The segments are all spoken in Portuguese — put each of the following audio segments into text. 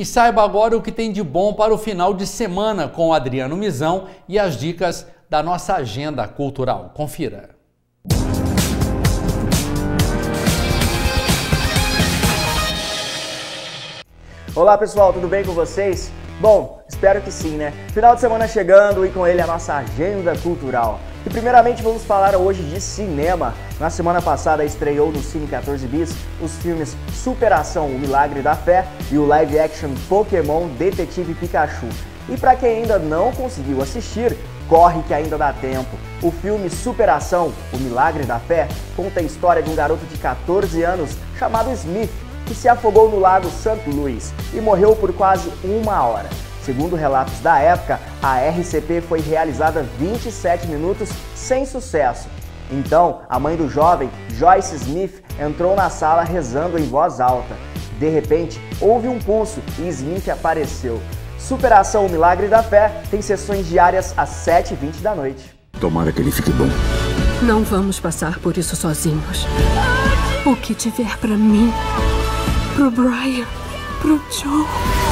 E saiba agora o que tem de bom para o final de semana com Adriano Mizão e as dicas da nossa agenda cultural. Confira. Olá pessoal, tudo bem com vocês? Bom, espero que sim, né? Final de semana chegando e com ele a nossa agenda cultural. E primeiramente vamos falar hoje de cinema. Na semana passada estreou no Cine 14 Bis os filmes Superação, O Milagre da Fé e o live action Pokémon Detetive Pikachu. E para quem ainda não conseguiu assistir, corre que ainda dá tempo. O filme Superação, O Milagre da Fé, conta a história de um garoto de 14 anos chamado Smith que se afogou no lago St. Louis e morreu por quase uma hora. Segundo relatos da época, a RCP foi realizada 27 minutos sem sucesso. Então, a mãe do jovem, Joyce Smith, entrou na sala rezando em voz alta. De repente, houve um pulso e Smith apareceu. Superação o Milagre da Fé tem sessões diárias às 7h20 da noite. Tomara que ele fique bom. Não vamos passar por isso sozinhos. O que tiver para mim pro Brian, pro Joe.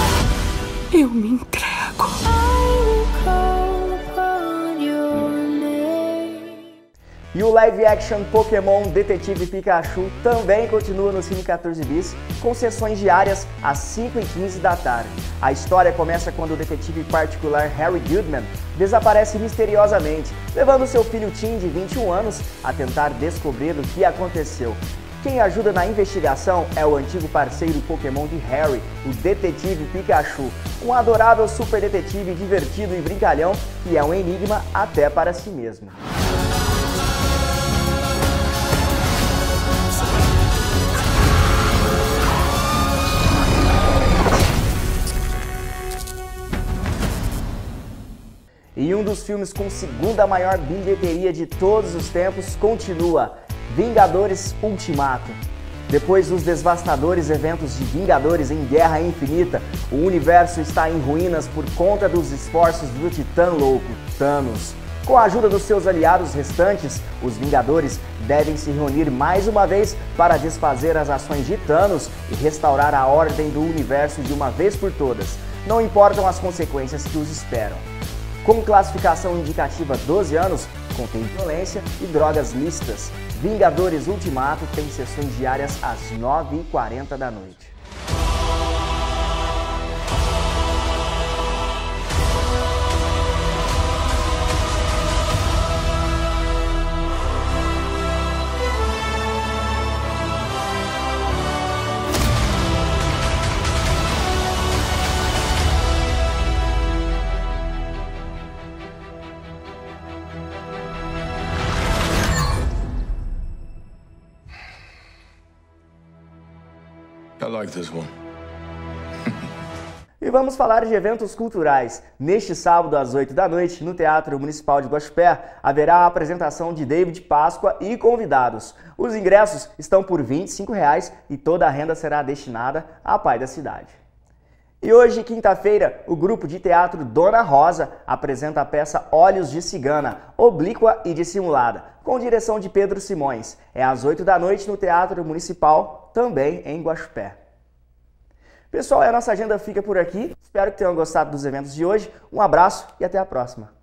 Eu me entrego. E o live action Pokémon Detetive Pikachu também continua no Cine 14 Bis, com sessões diárias às 5 e 15 da tarde. A história começa quando o detetive particular Harry Goodman desaparece misteriosamente, levando seu filho Tim, de 21 anos, a tentar descobrir o que aconteceu. Quem ajuda na investigação é o antigo parceiro Pokémon de Harry, o Detetive Pikachu, um adorável super detetive divertido e brincalhão que é um enigma até para si mesmo. E um dos filmes com segunda maior bilheteria de todos os tempos continua Vingadores Ultimato. Depois dos devastadores eventos de Vingadores em Guerra Infinita, o universo está em ruínas por conta dos esforços do Titã Louco, Thanos. Com a ajuda dos seus aliados restantes, os Vingadores devem se reunir mais uma vez para desfazer as ações de Thanos e restaurar a ordem do universo de uma vez por todas. Não importam as consequências que os esperam. Com classificação indicativa 12 anos, contém violência e drogas lícitas. Vingadores Ultimato tem sessões diárias às 9h40 da noite. I like this one. E vamos falar de eventos culturais. Neste sábado, às 8 da noite, no Teatro Municipal de Guaxupé, haverá a apresentação de David Páscoa e convidados. Os ingressos estão por 25 reais e toda a renda será destinada à Pai da Cidade. E hoje, quinta-feira, o grupo de teatro Dona Rosa apresenta a peça Olhos de Cigana, oblíqua e dissimulada, com direção de Pedro Simões. É às 8 da noite no Teatro Municipal, também em Guaxupé. Pessoal, a nossa agenda fica por aqui. Espero que tenham gostado dos eventos de hoje. Um abraço e até a próxima.